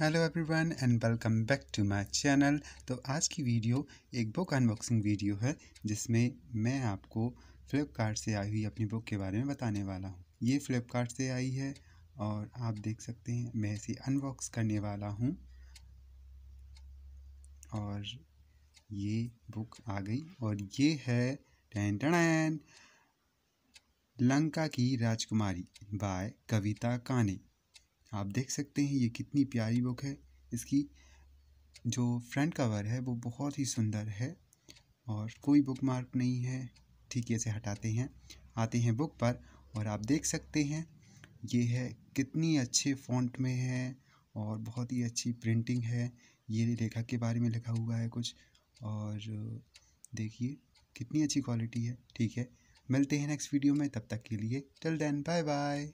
Hello everyone and welcome back to my channel. तो आज की वीडियो एक बुक अनबॉक्सिंग वीडियो है, जिसमें मैं आपको फ़्लिपकार्ट से आई हुई अपनी बुक के बारे में बताने वाला हूँ। ये फ़्लिपकार्ट से आई है और आप देख सकते हैं, मैं इसे अनबॉक्स करने वाला हूँ। और ये बुक आ गई और ये है टैन टैन, लंका की राजकुमारी बाय कविता काने। आप देख सकते हैं ये कितनी प्यारी बुक है। इसकी जो फ्रंट कवर है वो बहुत ही सुंदर है और कोई बुक मार्क नहीं है। ठीक है, इसे हटाते हैं। आते हैं बुक पर और आप देख सकते हैं ये है कितनी अच्छे फ़ॉन्ट में है और बहुत ही अच्छी प्रिंटिंग है। ये लेखक के बारे में लिखा हुआ है कुछ और देखिए कितनी अच्छी क्वालिटी है। ठीक है, मिलते हैं नेक्स्ट वीडियो में। तब तक के लिए टिल देन बाय बाय